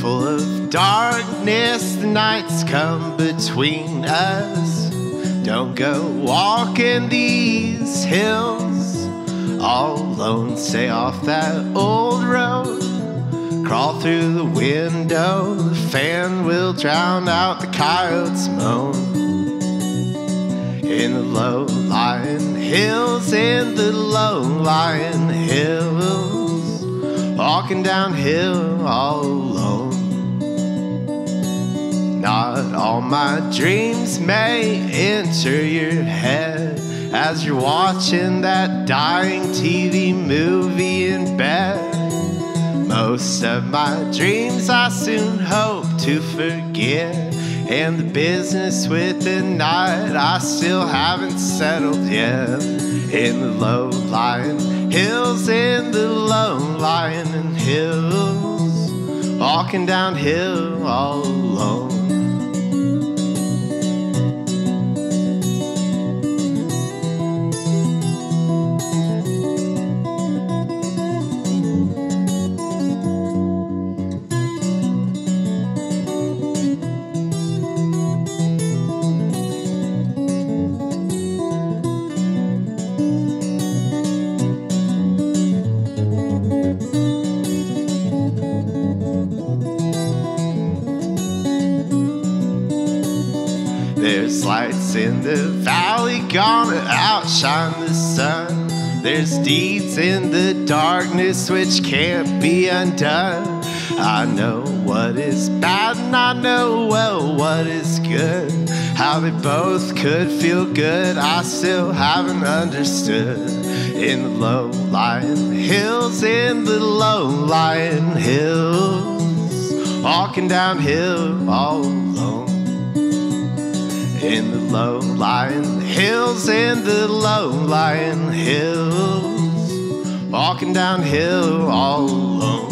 full of darkness, the nights come between us. Don't go walking these hills all alone. Stay off that old road. Crawl through the window, the fan will drown out the coyotes' moan. In the low lying hills, in the low lying hills, walking downhill all alone. Not all my dreams may enter your head as you're watching that dying TV movie in bed. Most of my dreams I soon hope to forget. And the business with the night I still haven't settled yet. In the low lying hills, in the low lying hills, walking downhill all alone. There's lights in the valley gonna outshine the sun. There's deeds in the darkness which can't be undone. I know what is bad and I know well what is good. How they both could feel good, I still haven't understood. In the low lying hills, in the low lying hills, walking downhill all in the low lying hills, in the low lying hills, walking downhill all alone.